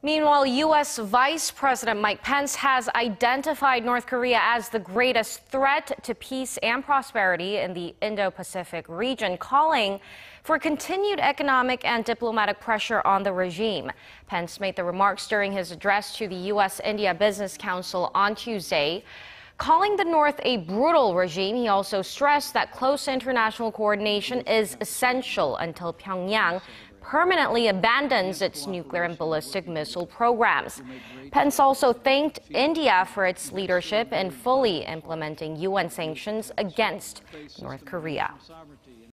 Meanwhile, U.S. Vice President Mike Pence has identified North Korea as the greatest threat to peace and prosperity in the Indo Pacific region, calling for continued economic and diplomatic pressure on the regime. Pence made the remarks during his address to the U.S. India Business Council on Tuesday. Calling the North a brutal regime, he also stressed that close international coordination is essential until Pyongyang permanently abandons its nuclear and ballistic missile programs. Pence also thanked India for its leadership in fully implementing UN sanctions against North Korea.